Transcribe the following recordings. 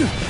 you.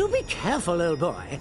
Do be careful, old boy.